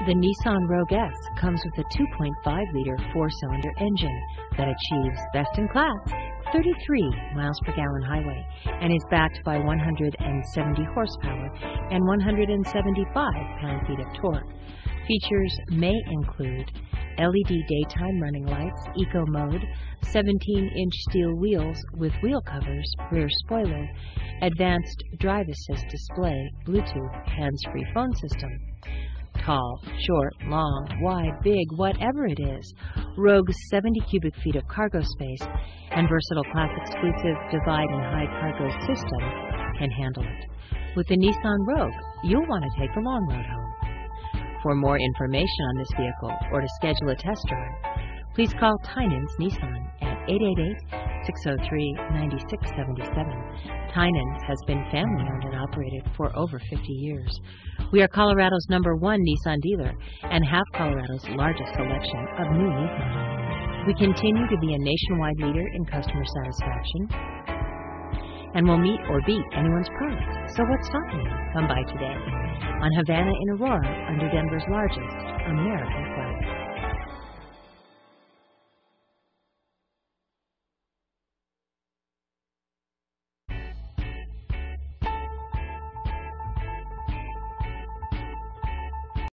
The Nissan Rogue S comes with a 2.5-liter four-cylinder engine that achieves best-in-class 33 miles per gallon highway and is backed by 170 horsepower and 175 pound-feet of torque. Features may include LED daytime running lights, eco mode, 17-inch steel wheels with wheel covers, rear spoiler, advanced drive assist display, Bluetooth, hands-free phone system. Tall, short, long, wide, big, whatever it is, Rogue's 70 cubic feet of cargo space and versatile class exclusive divide and hide cargo system can handle it. With the Nissan Rogue, you'll want to take the long road home. For more information on this vehicle or to schedule a test drive, please call Tynan's Nissan at 888-603-9677. Tynan's has been family owned and operated for over 50 years. We are Colorado's number one Nissan dealer and have Colorado's largest selection of new Nissan. We continue to be a nationwide leader in customer satisfaction and will meet or beat anyone's price. So what's stopping you? Come by today on Havana in Aurora under Denver's largest American flag.